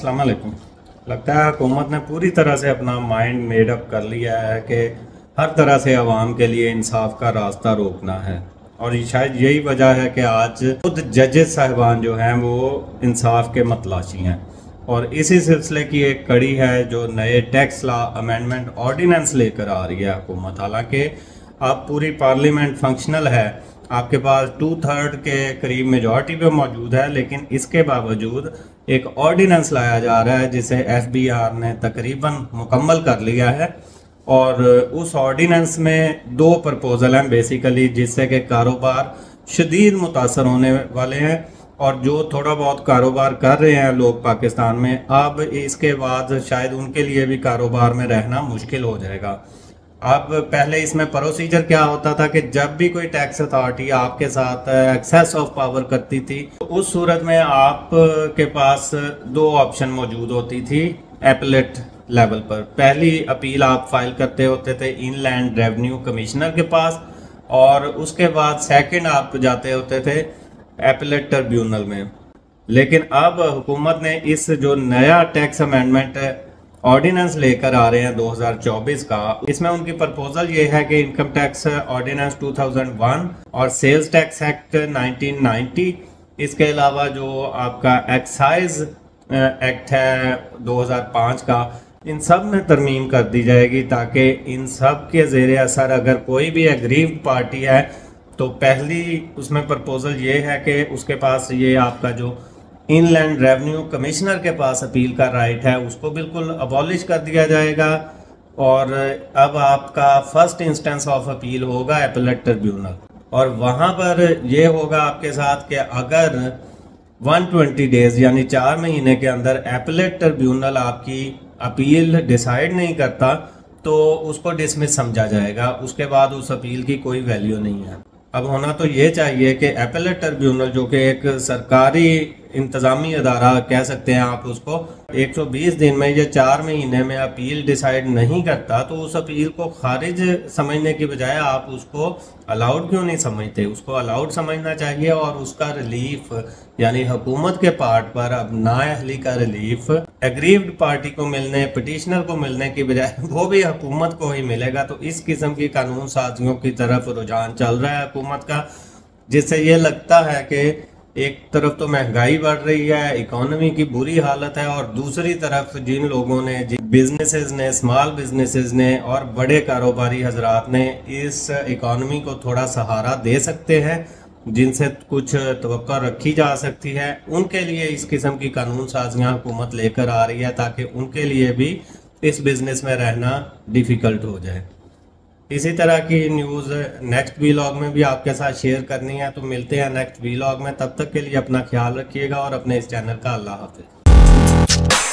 अस्सलाम वालेकुम लगता है हुकूमत ने पूरी तरह से अपना माइंड मेड अप कर लिया है कि हर तरह से आवाम के लिए इंसाफ का रास्ता रोकना है। और शायद यही वजह है कि आज खुद जजेस साहिबान जो हैं वो इंसाफ के मतलाशी हैं। और इसी सिलसिले की एक कड़ी है जो नए टैक्स ला अमेंडमेंट ऑर्डीनेंस लेकर आ रही है हुकूमत। हालाँकि अब पूरी पार्लियामेंट फंक्शनल है आपके पास टू थर्ड के करीब मेजॉरिटी पे मौजूद है, लेकिन इसके बावजूद एक ऑर्डिनेंस लाया जा रहा है, जिसे एफबीआर ने तकरीबन मुकम्मल कर लिया है। और उस ऑर्डिनेंस में दो प्रपोजल हैं बेसिकली जिससे कि कारोबार शदीद मुतासर होने वाले हैं। और जो थोड़ा बहुत कारोबार कर रहे हैं लोग पाकिस्तान में, अब इसके बाद शायद उनके लिए भी कारोबार में रहना मुश्किल हो जाएगा। अब पहले इसमें प्रोसीजर क्या होता था कि जब भी कोई टैक्स अथॉरिटी आपके साथ एक्सेस ऑफ़ पावर करती थी तो उस सूरत में आप के पास दो ऑप्शन मौजूद होती थी एपलेट लेवल पर। पहली अपील आप फ़ाइल करते होते थे इनलैंड रेवेन्यू कमिश्नर के पास और उसके बाद सेकंड आप जाते होते थे एपलेट ट्रिब्यूनल में। लेकिन अब हुकूमत ने इस जो नया टैक्स अमेंडमेंट ऑर्डिनेंस लेकर आ रहे हैं 2024 का। इसमें उनकी प्रपोजल ये है कि इनकम टैक्स ऑर्डिनेंस 2001 और सेल्स टैक्स एक्ट 1990 इसके अलावा जो आपका एक्साइज एक्ट है 2005 का, इन सब में तरमीम कर दी जाएगी ताकि इन सब के जेर असर अगर कोई भी एग्रीव्ड पार्टी है तो पहली उसमें प्रपोजल ये है कि उसके पास ये आपका जो इनलैंड रेवेन्यू कमिश्नर के पास अपील का राइट है, उसको बिल्कुल अबॉलिश कर दिया जाएगा और अब आपका फ़र्स्ट इंस्टेंस ऑफ़ अपील होगा एपलेट ट्रिब्यूनल और वहाँ पर यह होगा आपके साथ कि अगर 120 डेज़ यानी चार महीने के अंदर एपलेट ट्रिब्यूनल आपकी अपील डिसाइड नहीं करता तो उसको डिसमिस समझा जाएगा। उसके बाद उस अपील की कोई वैल्यू नहीं है। अब होना तो ये चाहिए कि एपलेट ट्रिब्यूनल जो कि एक सरकारी इंतज़ामी अदारा कह सकते हैं आप उसको। 120 दिन में या चार महीने में अपील डिसाइड नहीं करता तो उस अपील को खारिज समझने की बजाय आप उसको अलाउड क्यों नहीं समझते? उसको अलाउड समझना चाहिए और उसका रिलीफ, यानी हुकूमत के पार्ट पर अब नाअहली का रिलीफ एग्रीव्ड पार्टी को मिलने पटिशनर को मिलने की बजाय वो भी हुकूमत को ही मिलेगा। तो इस किस्म की कानून साजियों की तरफ़ रुझान चल रहा है हुकूमत का, जिससे ये लगता है कि एक तरफ़ तो महँगाई बढ़ रही है इकोनॉमी की बुरी हालत है और दूसरी तरफ़ जिन लोगों ने, जिन बिजनेसेस ने स्मॉल बिजनेसेस ने और बड़े कारोबारी हजरात ने इस इकोनॉमी को थोड़ा सहारा दे सकते हैं, जिनसे कुछ तो रखी जा सकती है। उनके लिए इस किस्म की कानून साजियाँ हुकूमत लेकर आ रही है ताकि उनके लिए भी इस बिज़नेस में रहना डिफ़िकल्ट हो जाए। इसी तरह की न्यूज़ नेक्स्ट वीलॉग में भी आपके साथ शेयर करनी है तो मिलते हैं नेक्स्ट वीलॉग में। तब तक के लिए अपना ख्याल रखिएगा और अपने इस चैनल का अल्लाह हाफिज़।